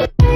Bye.